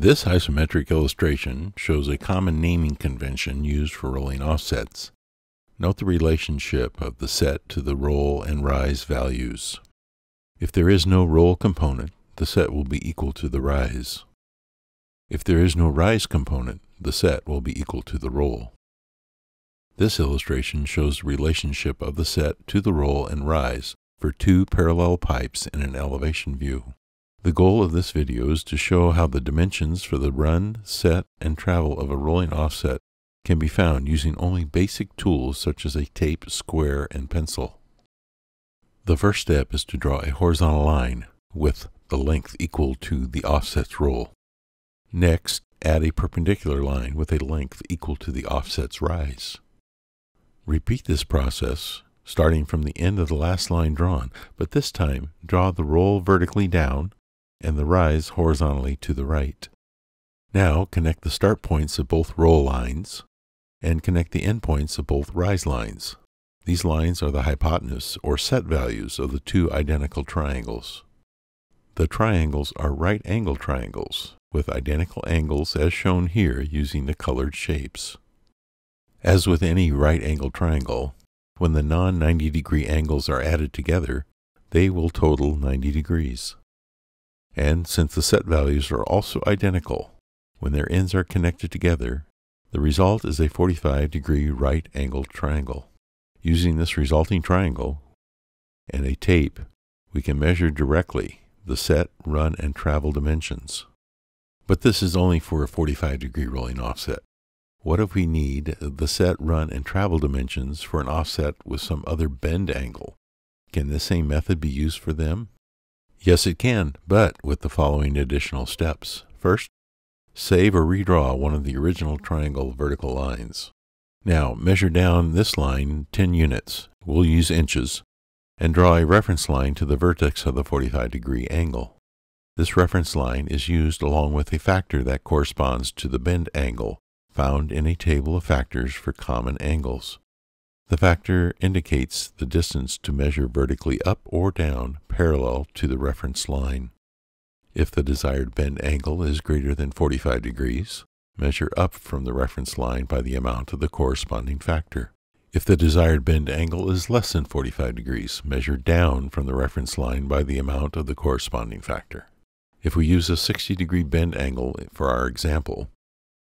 This isometric illustration shows a common naming convention used for rolling offsets. Note the relationship of the set to the roll and rise values. If there is no roll component, the set will be equal to the rise. If there is no rise component, the set will be equal to the roll. This illustration shows the relationship of the set to the roll and rise for two parallel pipes in an elevation view. The goal of this video is to show how the dimensions for the run, set, and travel of a rolling offset can be found using only basic tools such as a tape, square, and pencil. The first step is to draw a horizontal line with the length equal to the offset's roll. Next, add a perpendicular line with a length equal to the offset's rise. Repeat this process starting from the end of the last line drawn, but this time draw the roll vertically down and the rise horizontally to the right. Now connect the start points of both roll lines and connect the endpoints of both rise lines. These lines are the hypotenuse or set values of the two identical triangles. The triangles are right angle triangles with identical angles as shown here using the colored shapes. As with any right angle triangle, when the non-90 degree angles are added together, they will total 90 degrees. And since the set values are also identical, when their ends are connected together, the result is a 45 degree right angled triangle. Using this resulting triangle and a tape, we can measure directly the set, run, and travel dimensions. But this is only for a 45 degree rolling offset. What if we need the set, run, and travel dimensions for an offset with some other bend angle? Can the same method be used for them? Yes, it can, but with the following additional steps. First, save or redraw one of the original triangle vertical lines. Now, measure down this line 10 units, we'll use inches, and draw a reference line to the vertex of the 45 degree angle. This reference line is used along with a factor that corresponds to the bend angle found in a table of factors for common angles. The factor indicates the distance to measure vertically up or down parallel to the reference line. If the desired bend angle is greater than 45 degrees, measure up from the reference line by the amount of the corresponding factor. If the desired bend angle is less than 45 degrees, measure down from the reference line by the amount of the corresponding factor. If we use a 60 degree bend angle for our example,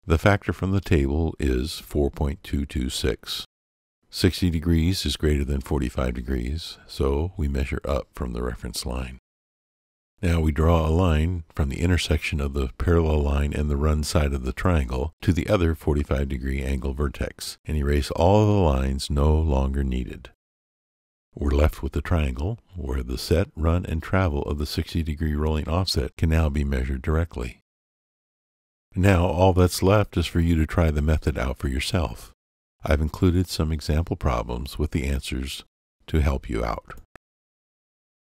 the factor from the table is 4.226. 60 degrees is greater than 45 degrees, so we measure up from the reference line. Now we draw a line from the intersection of the parallel line and the run side of the triangle to the other 45 degree angle vertex and erase all the lines no longer needed. We're left with the triangle where the set, run, and travel of the 60 degree rolling offset can now be measured directly. Now all that's left is for you to try the method out for yourself. I've included some example problems with the answers to help you out.